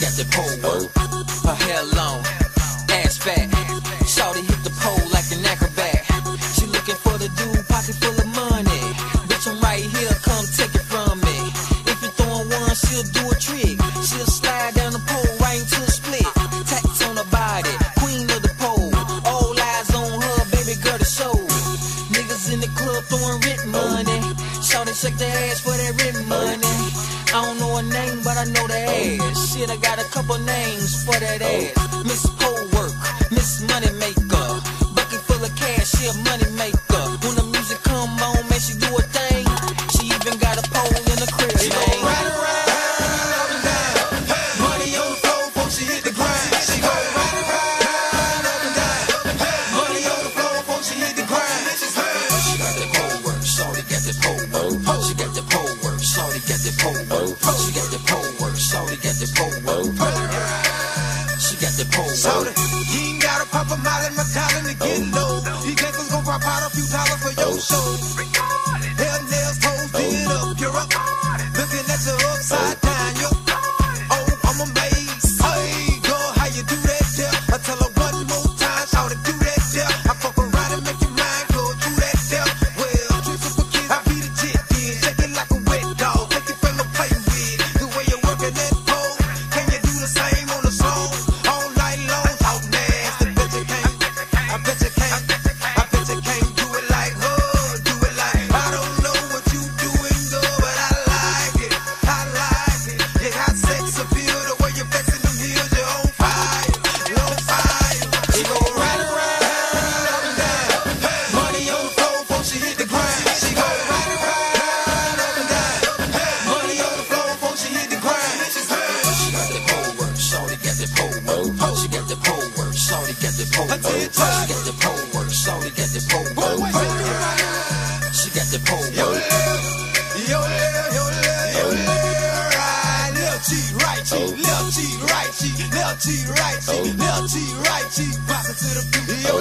got the pole work. Her hair long, ass fat. Shorty hit the pole like an acrobat. She looking for the dude, pocket full of money. Bitch, I'm right here, come take it from me. If you throwing one, she'll do a trick. She'll slide. I know the ass. Oh. Shit, I got a couple names for that oh. ass. Miss dialing, my talent to get low. He guess I'm gonna pop out a few dollars for your oh, show. the. She got the homework. Shawty got the homework. She got the homework. Yo, yo, yo, right. Oh. Left cheek, right cheek, left cheek, right cheek, oh. left cheek, right cheek, left cheek, right cheek. To the beat. Oh,